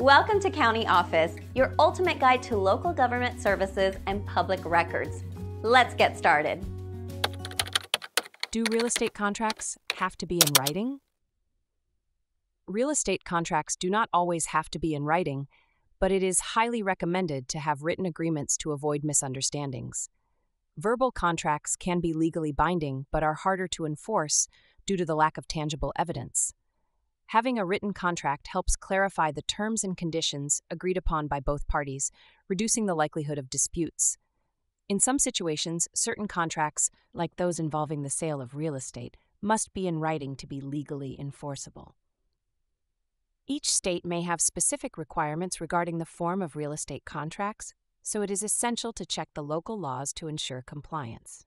Welcome to County Office, your ultimate guide to local government services and public records. Let's get started. Do real estate contracts have to be in writing? Real estate contracts do not always have to be in writing, but it is highly recommended to have written agreements to avoid misunderstandings. Verbal contracts can be legally binding but are harder to enforce due to the lack of tangible evidence. Having a written contract helps clarify the terms and conditions agreed upon by both parties, reducing the likelihood of disputes. In some situations, certain contracts, like those involving the sale of real estate, must be in writing to be legally enforceable. Each state may have specific requirements regarding the form of real estate contracts, so it is essential to check the local laws to ensure compliance.